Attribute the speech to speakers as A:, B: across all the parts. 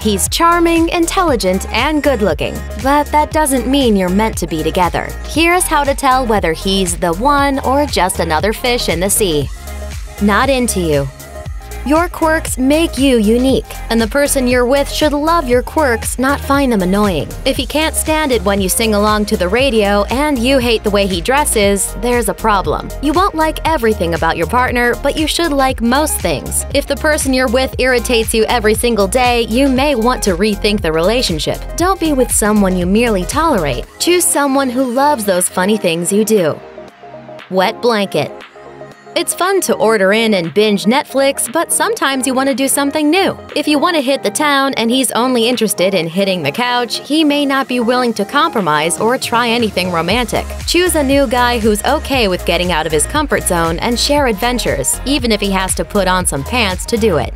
A: He's charming, intelligent, and good looking, but that doesn't mean you're meant to be together. Here's how to tell whether he's the one or just another fish in the sea. Not into you. Your quirks make you unique, and the person you're with should love your quirks, not find them annoying. If he can't stand it when you sing along to the radio and you hate the way he dresses, there's a problem. You won't like everything about your partner, but you should like most things. If the person you're with irritates you every single day, you may want to rethink the relationship. Don't be with someone you merely tolerate. Choose someone who loves those funny things you do. Wet blanket. It's fun to order in and binge Netflix, but sometimes you want to do something new. If you want to hit the town and he's only interested in hitting the couch, he may not be willing to compromise or try anything romantic. Choose a new guy who's okay with getting out of his comfort zone and share adventures, even if he has to put on some pants to do it.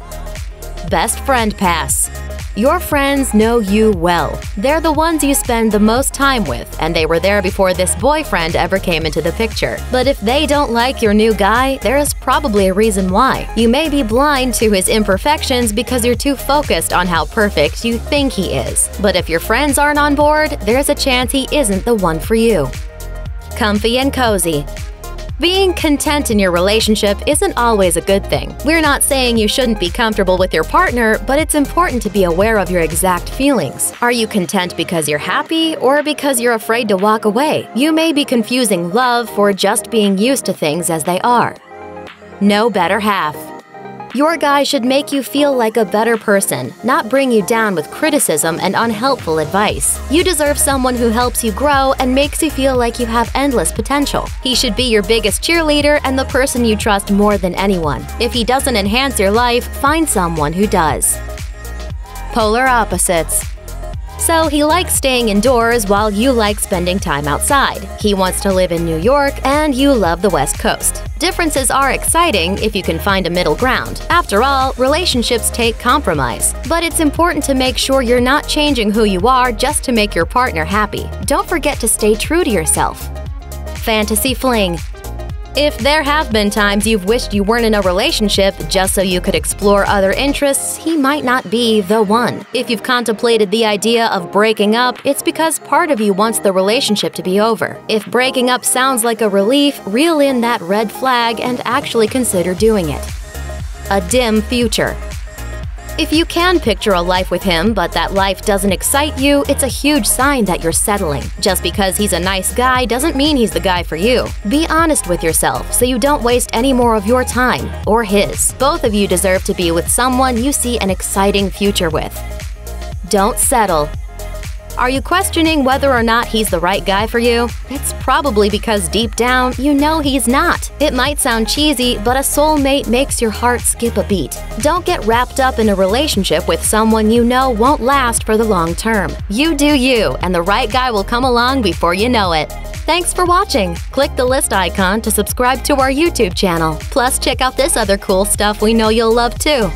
A: Best Friend Pass your friends know you well. They're the ones you spend the most time with, and they were there before this boyfriend ever came into the picture. But if they don't like your new guy, there is probably a reason why. You may be blind to his imperfections because you're too focused on how perfect you think he is. But if your friends aren't on board, there's a chance he isn't the one for you. Comfy and cozy. Being content in your relationship isn't always a good thing. We're not saying you shouldn't be comfortable with your partner, but it's important to be aware of your exact feelings. Are you content because you're happy or because you're afraid to walk away? You may be confusing love for just being used to things as they are. No better half. Your guy should make you feel like a better person, not bring you down with criticism and unhelpful advice. You deserve someone who helps you grow and makes you feel like you have endless potential. He should be your biggest cheerleader and the person you trust more than anyone. If he doesn't enhance your life, find someone who does. Polar opposites. So he likes staying indoors while you like spending time outside. He wants to live in New York and you love the West Coast. Differences are exciting if you can find a middle ground. After all, relationships take compromise. But it's important to make sure you're not changing who you are just to make your partner happy. Don't forget to stay true to yourself. Fantasy Fling if there have been times you've wished you weren't in a relationship just so you could explore other interests, he might not be the one. If you've contemplated the idea of breaking up, it's because part of you wants the relationship to be over. If breaking up sounds like a relief, reel in that red flag and actually consider doing it. A dim future. If you can picture a life with him, but that life doesn't excite you, it's a huge sign that you're settling. Just because he's a nice guy doesn't mean he's the guy for you. Be honest with yourself so you don't waste any more of your time or his. Both of you deserve to be with someone you see an exciting future with. Don't settle. Are you questioning whether or not he's the right guy for you? It's probably because deep down, you know he's not. It might sound cheesy, but a soulmate makes your heart skip a beat. Don't get wrapped up in a relationship with someone you know won't last for the long term. You do you, and the right guy will come along before you know it. Thanks for watching. Click the list icon to subscribe to our YouTube channel. Plus, check out this other cool stuff we know you'll love too.